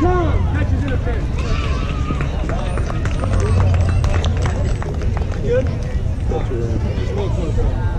Tom catches interference. Good? That's your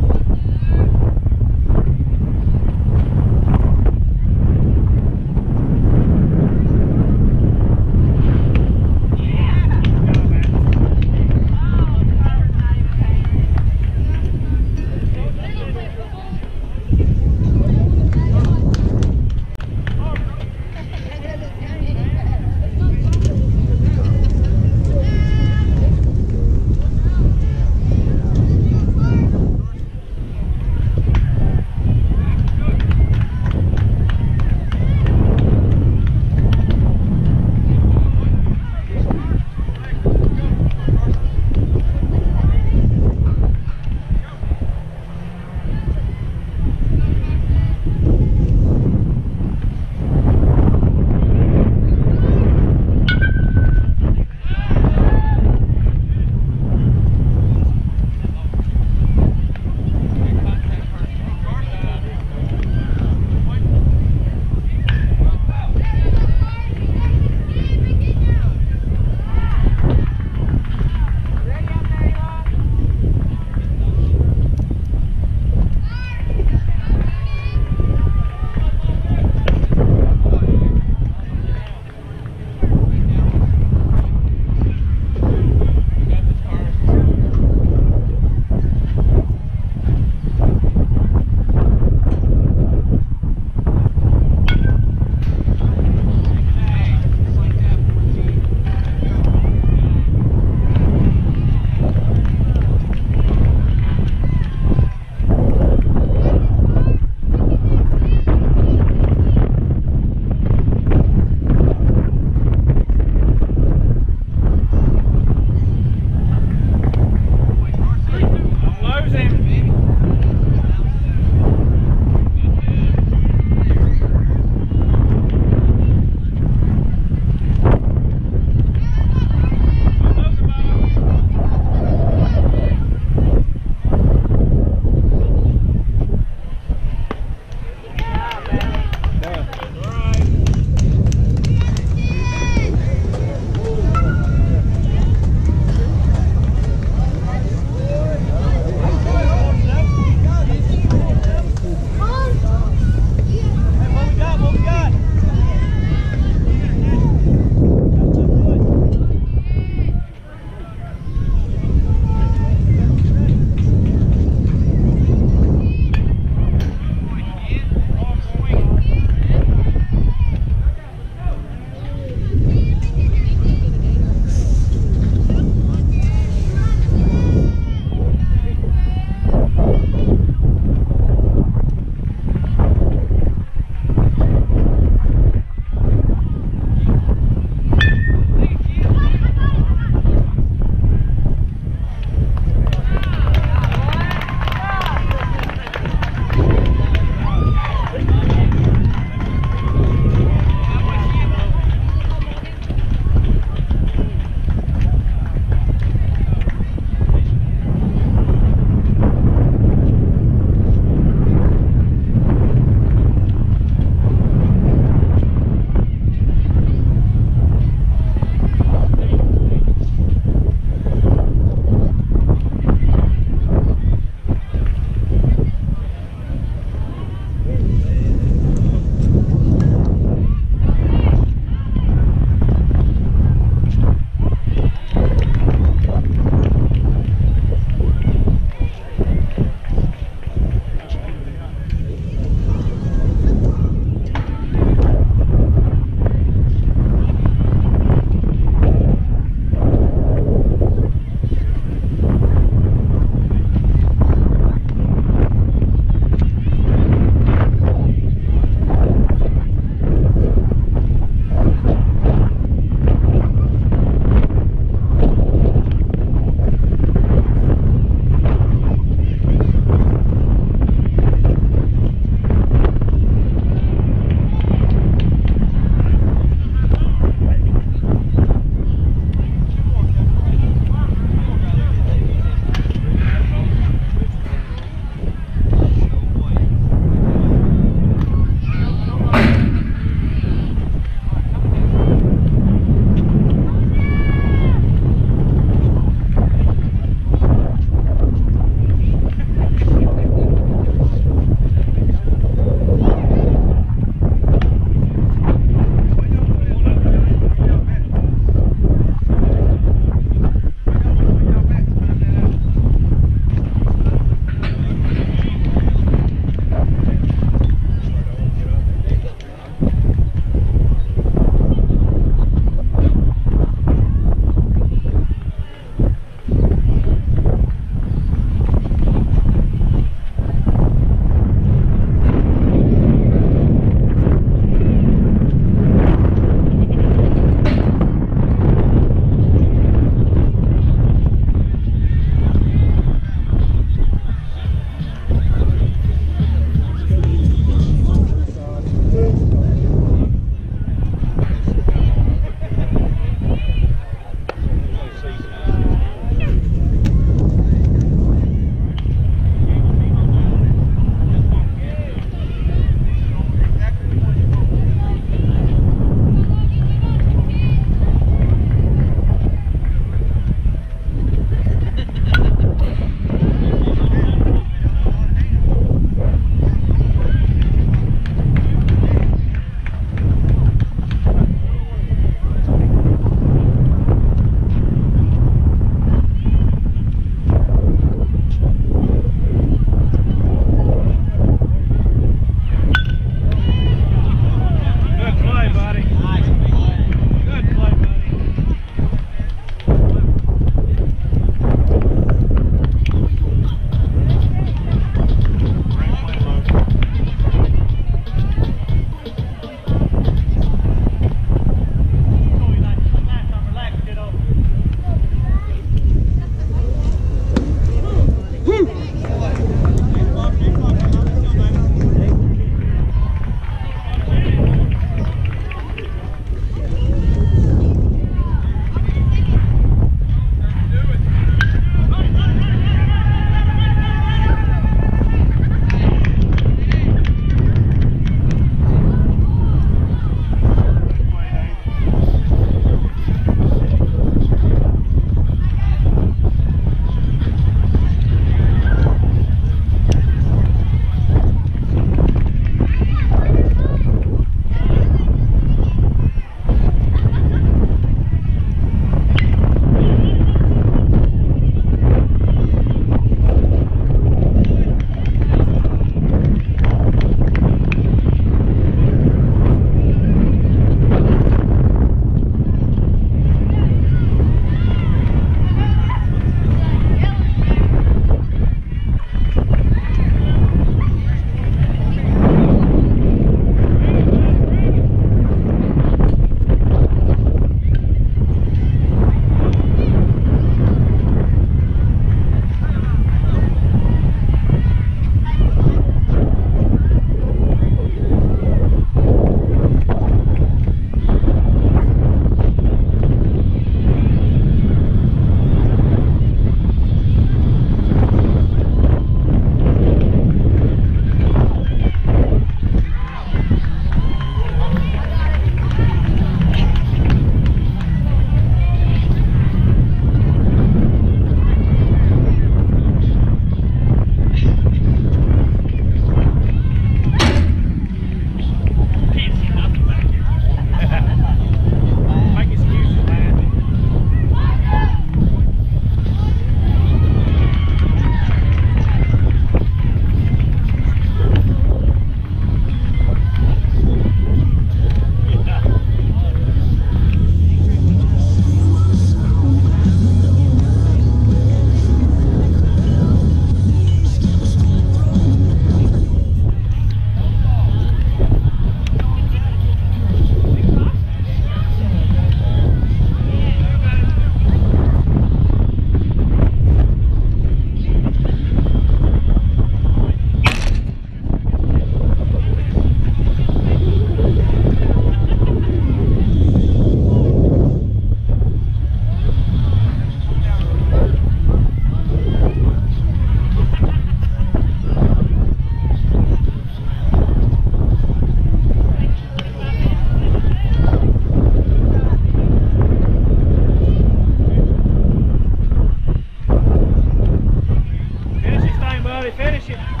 Everybody finish it.